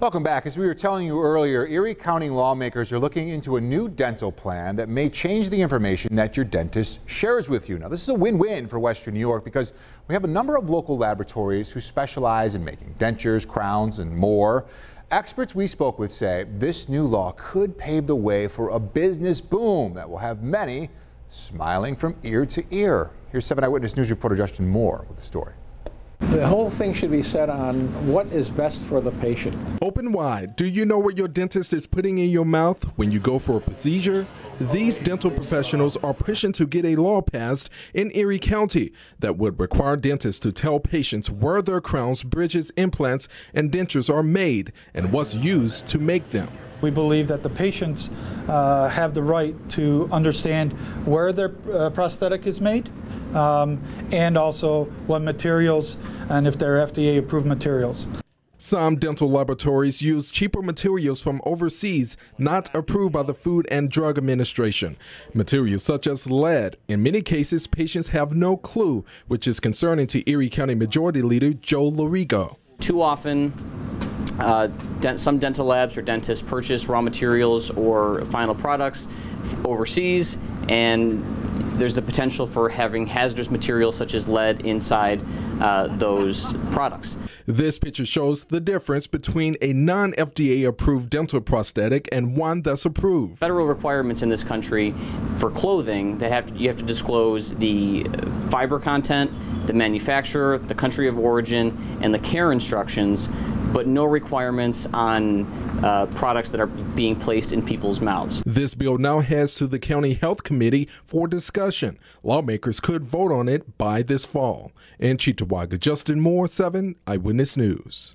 Welcome back. As we were telling you earlier, Erie County lawmakers are looking into a new dental plan that may change the information that your dentist shares with you. Now, this is a win-win for Western New York because we have a number of local laboratories who specialize in making dentures, crowns, and more. Experts we spoke with say this new law could pave the way for a business boom that will have many smiling from ear to ear. Here's 7 Eyewitness News reporter Justin Moore with the story. The whole thing should be set on what is best for the patient. Open wide. Do you know what your dentist is putting in your mouth when you go for a procedure? These dental professionals are pushing to get a law passed in Erie County that would require dentists to tell patients where their crowns, bridges, implants, and dentures are made and what's used to make them. We believe that the patients uh, have the right to understand where their uh, prosthetic is made um, and also what materials and if they're FDA approved materials. Some dental laboratories use cheaper materials from overseas not approved by the Food and Drug Administration. Materials such as lead. In many cases, patients have no clue, which is concerning to Erie County Majority Leader Joe Lorigo. Too often, uh, some dental labs or dentists purchase raw materials or final products overseas and there's the potential for having hazardous materials such as lead inside uh, those products. This picture shows the difference between a non-FDA approved dental prosthetic and one that's approved. Federal requirements in this country for clothing, that have to, you have to disclose the fiber content, the manufacturer, the country of origin, and the care instructions but no requirements on uh, products that are being placed in people's mouths. This bill now heads to the County Health Committee for discussion. Lawmakers could vote on it by this fall. In Cheektowaga, Justin Moore, 7 Eyewitness News.